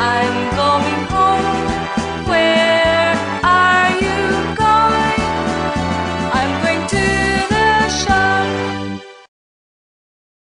I'm